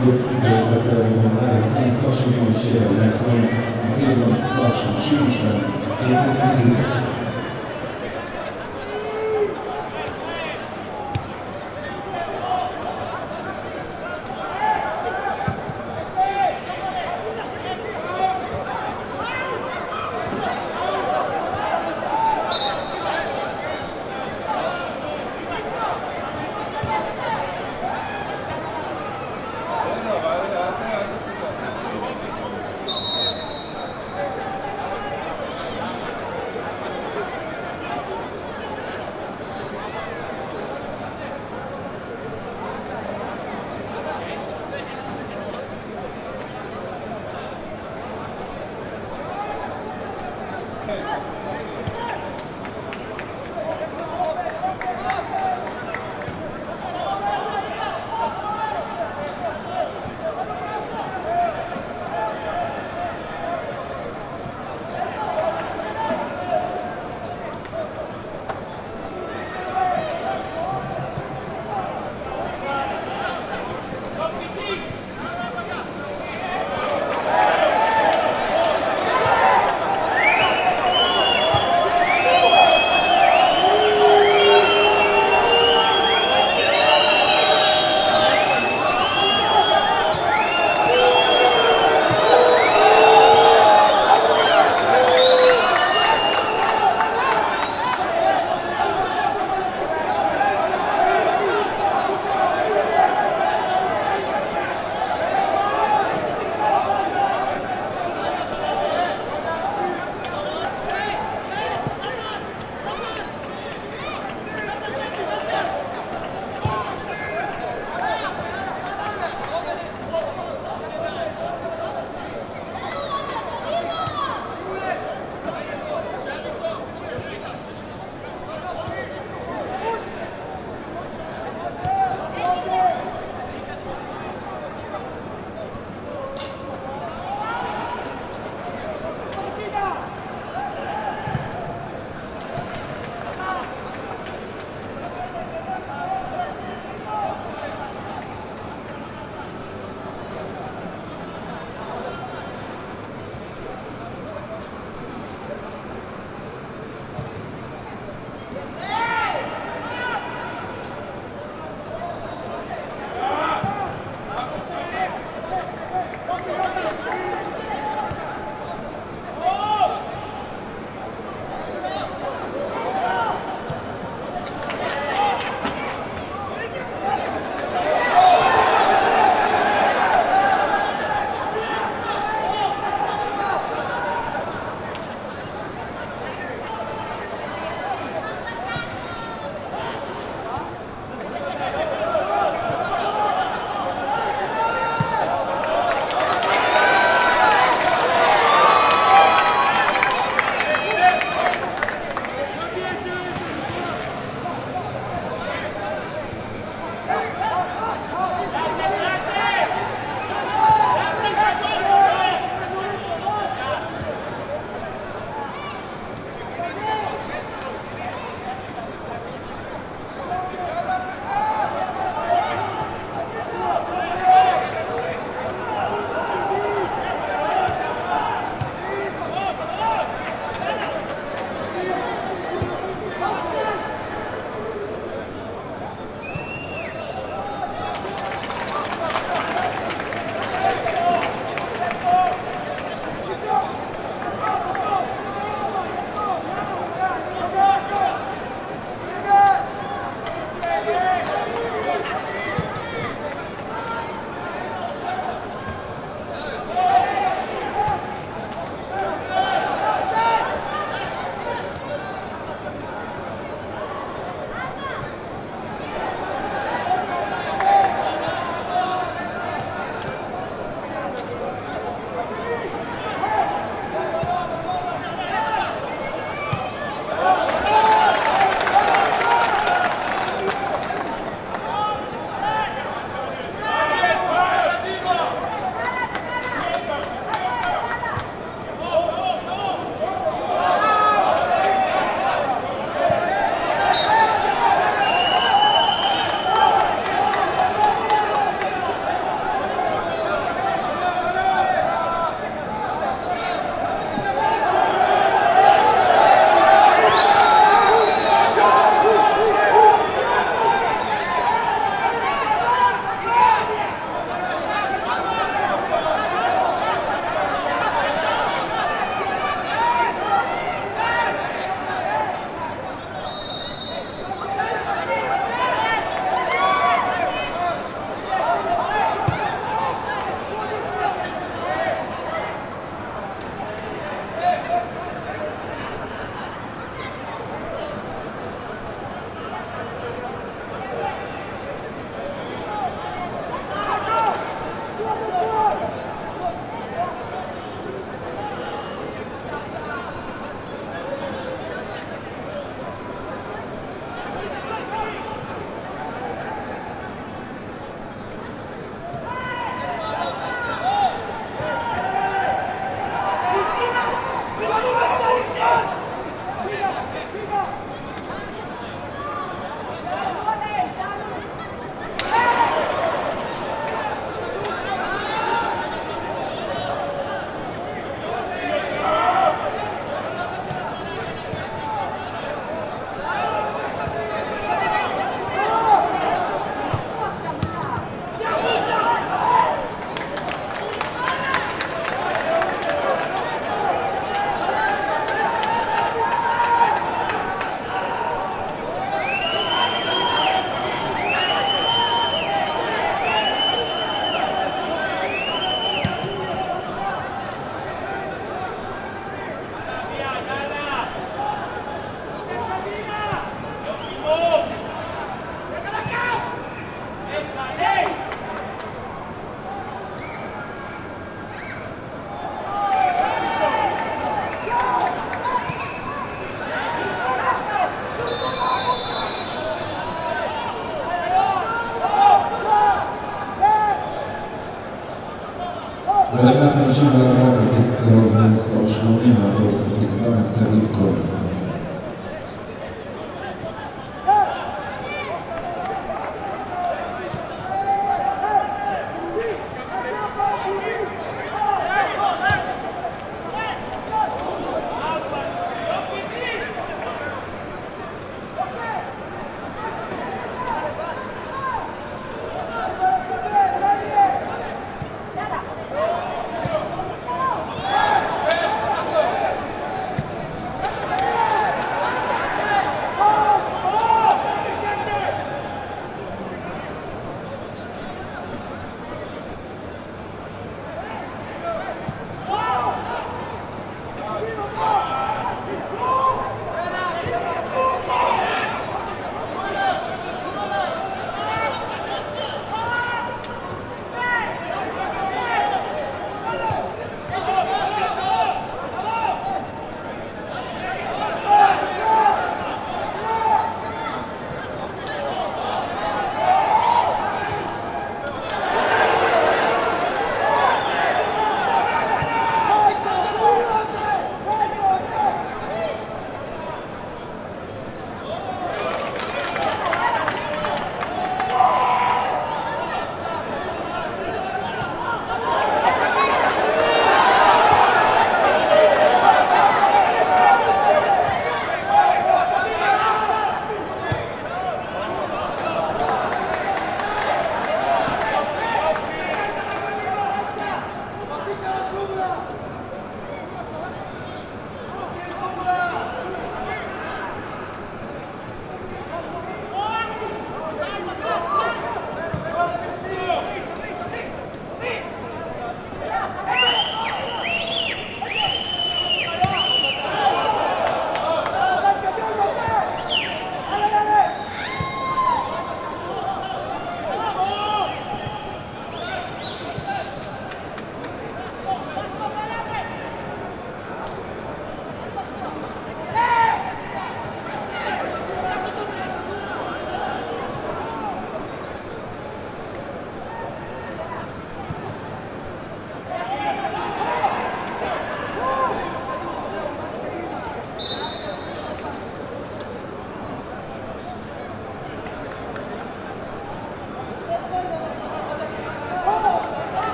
to this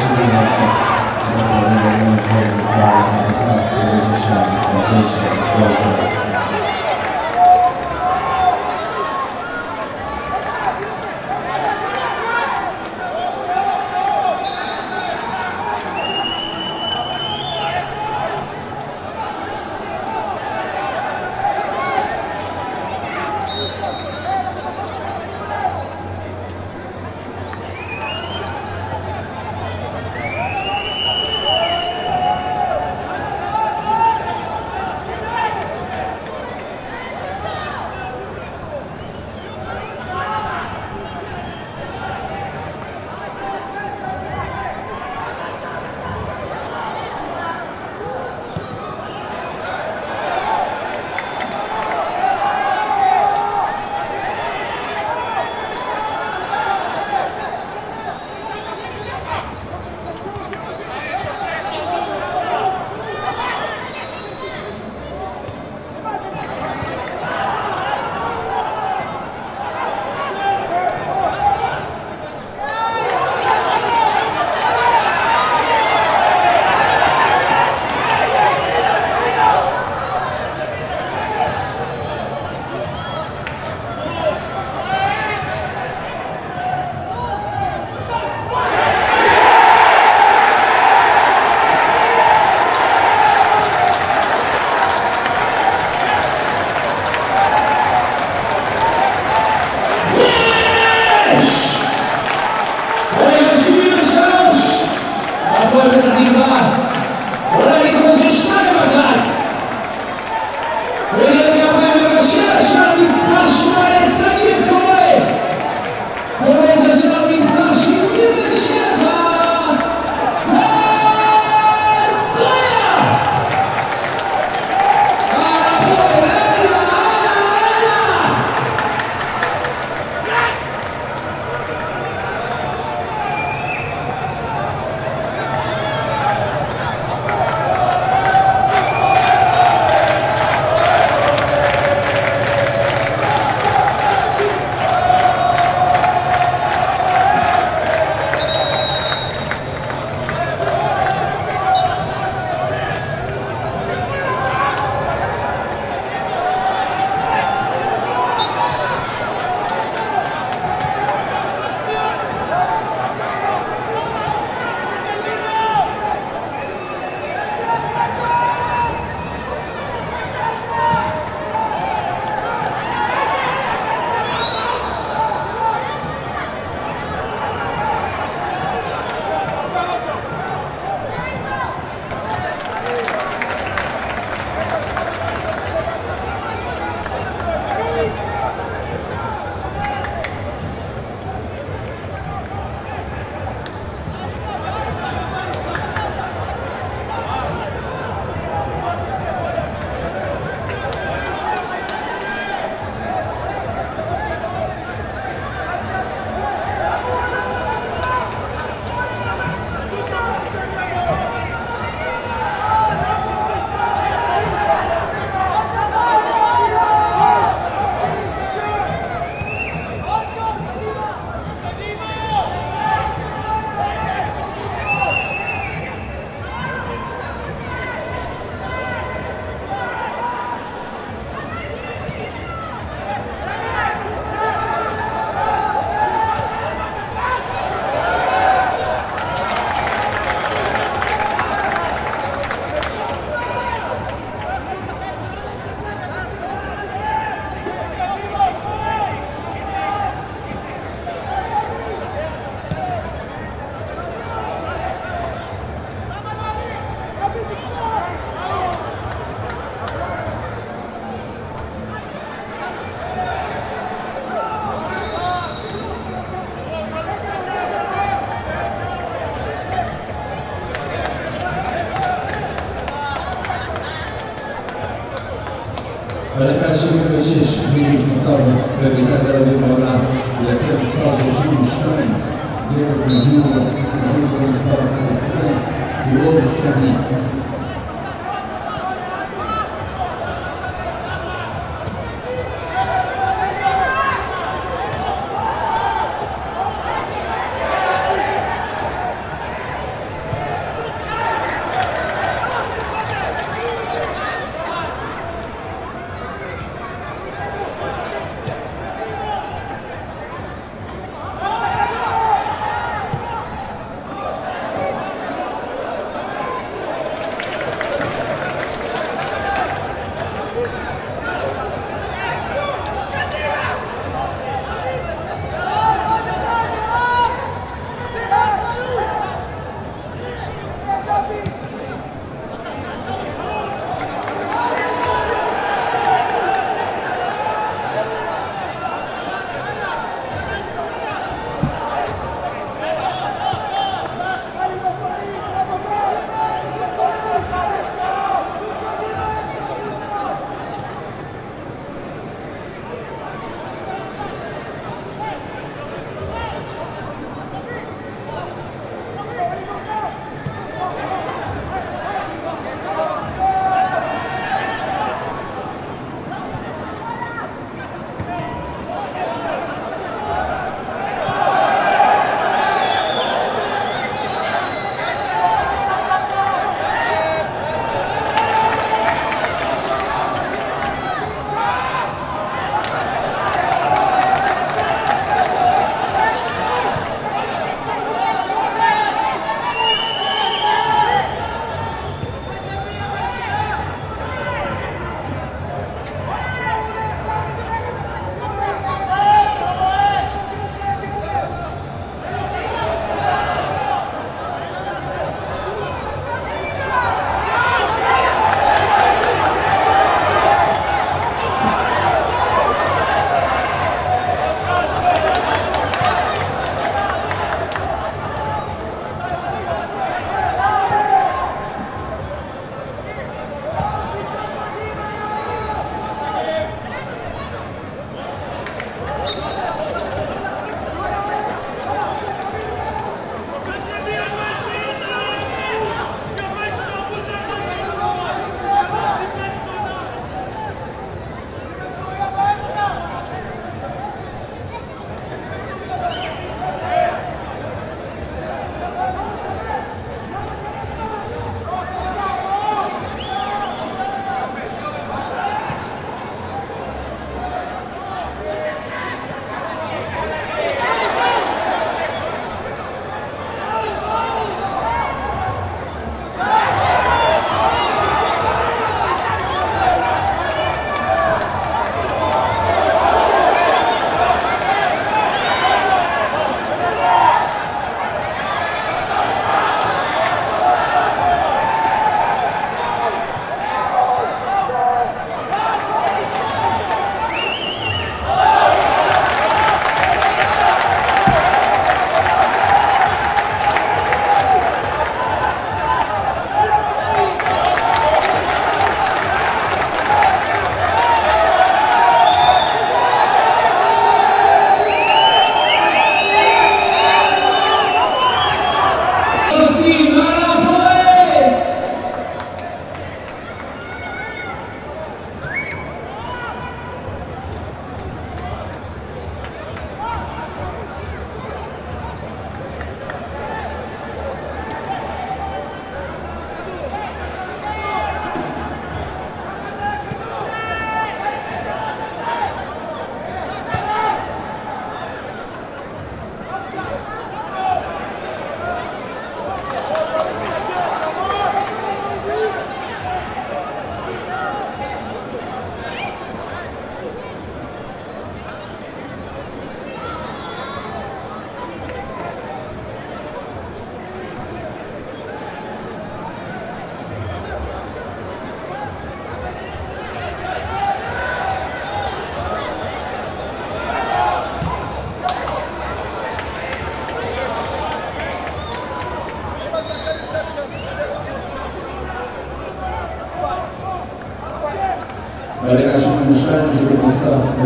胜利那天，我们人民在人民大会堂奏响了《社会主义好》。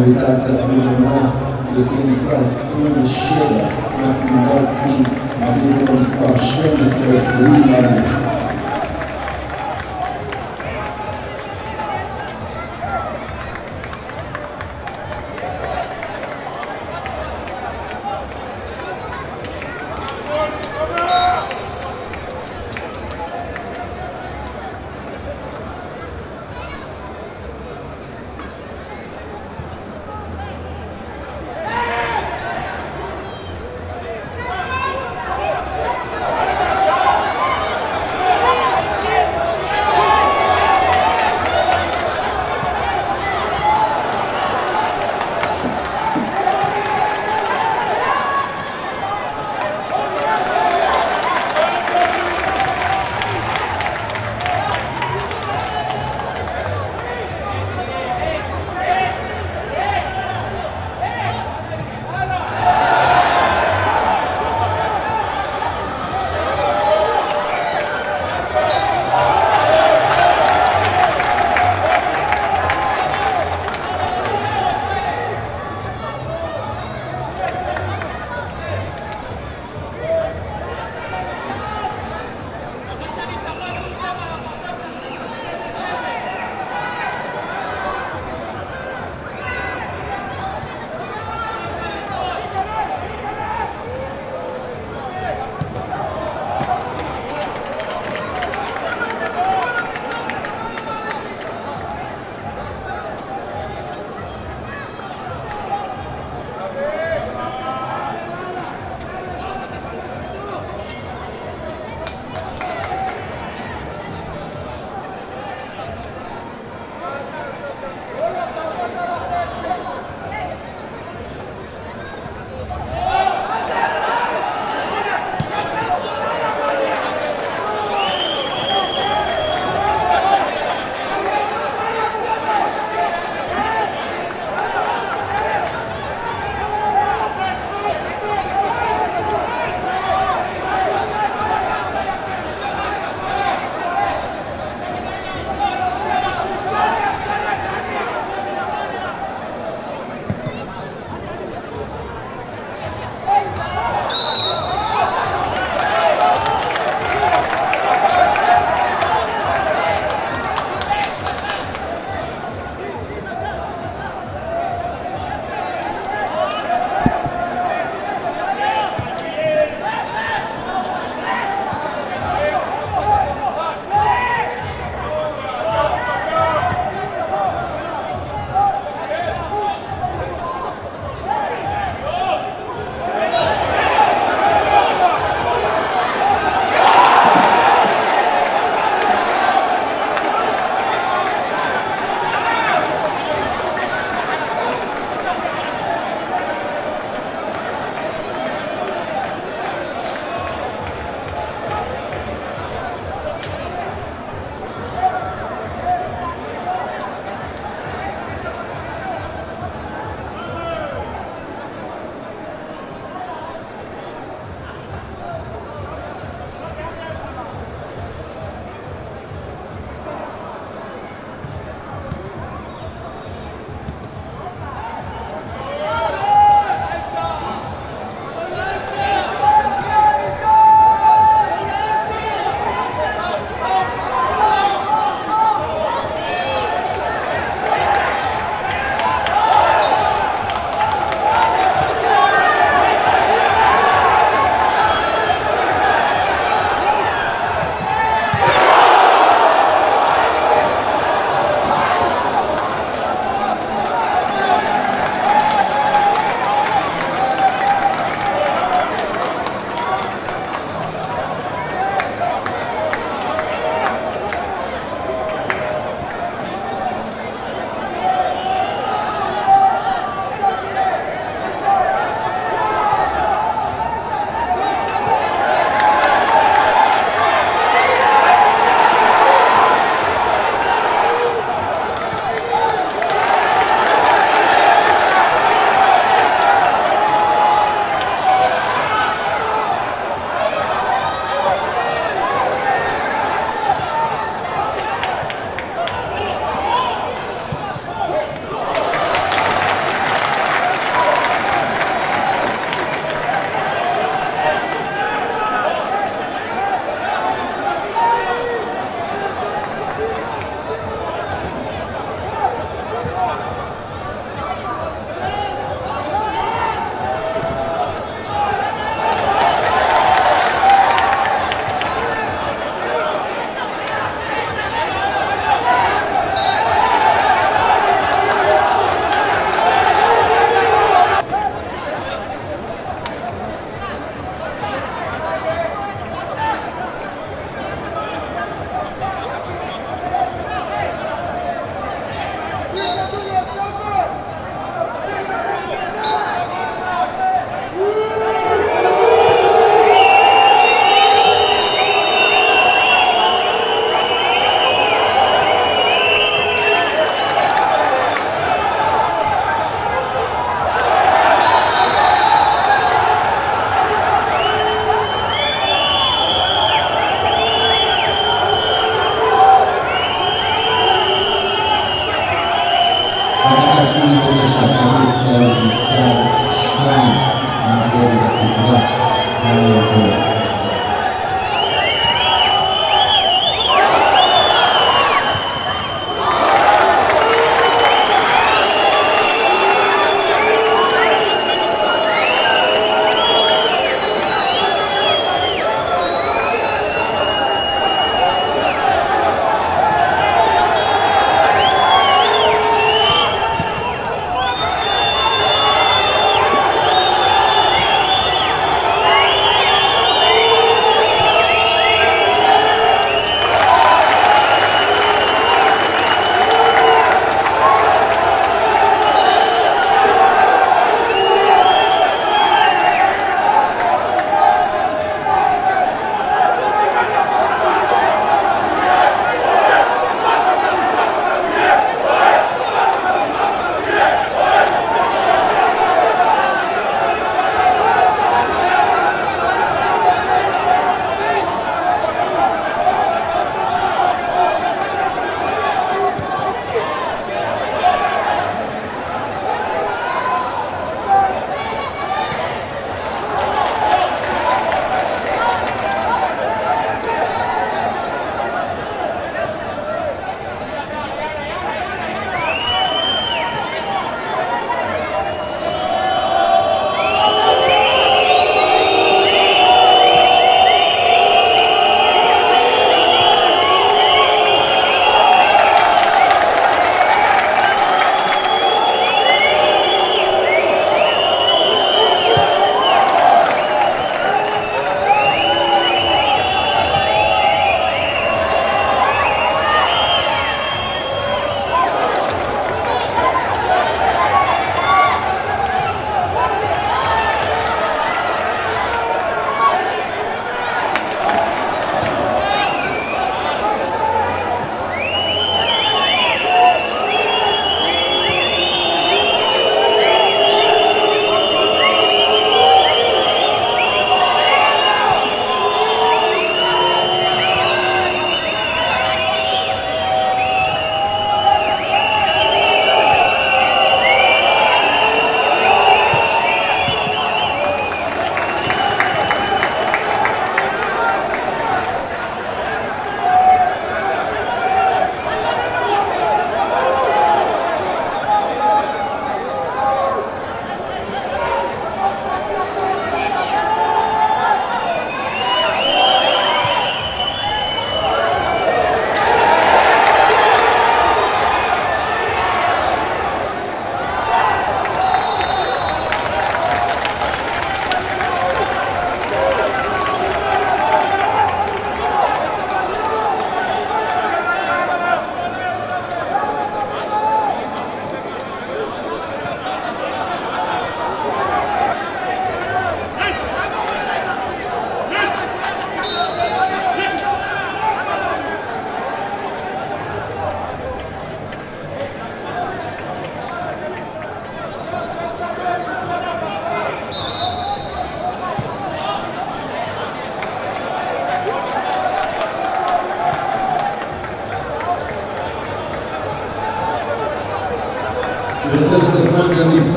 Staw debiutanta numer 2 Leceni squadra 27 Maksim Dolski Magnifico squadra 17 Sliman